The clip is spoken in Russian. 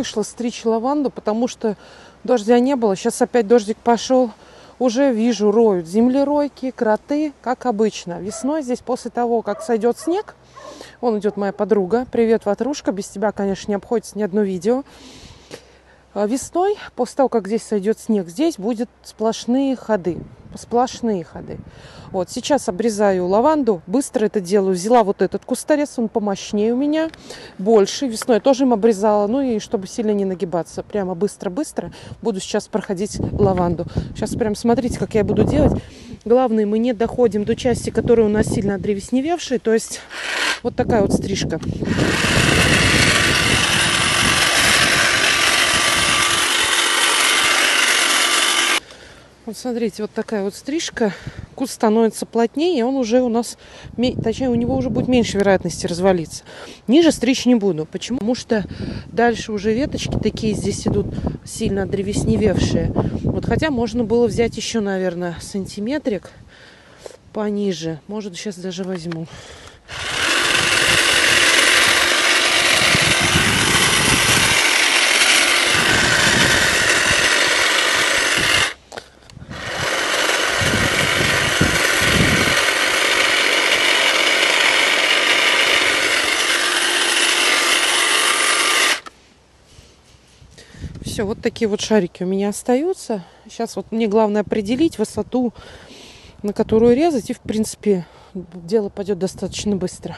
Вышла стричь лаванду, потому что дождя не было. Сейчас опять дождик пошел. Уже вижу, роют землеройки, кроты, как обычно. Весной здесь после того, как сойдет снег, Вон идет моя подруга. Привет, Ватрушка. Без тебя, конечно, не обходится ни одно видео. А весной, после того, как здесь сойдет снег, здесь будет сплошные ходы. Сплошные ходы. Вот, сейчас обрезаю лаванду. Быстро это делаю. Взяла вот этот кустарец, он помощнее у меня. Больше. Весной тоже им обрезала. Ну и чтобы сильно не нагибаться. Прямо быстро-быстро буду сейчас проходить лаванду. Сейчас прям смотрите, как я буду делать. Главное, мы не доходим до части, которая у нас сильно одревесневевшая. То есть вот такая вот стрижка. Вот смотрите, вот такая вот стрижка. Куст становится плотнее, он уже у нас, точнее, у него уже будет меньше вероятности развалиться. Ниже стричь не буду. Почему? Потому что дальше уже веточки такие здесь идут сильно древесневевшие. Вот хотя можно было взять еще, наверное, сантиметрик пониже. Может, сейчас даже возьму. Все, вот такие вот шарики у меня остаются. Сейчас вот мне главное определить высоту, на которую резать. И, в принципе, дело пойдет достаточно быстро.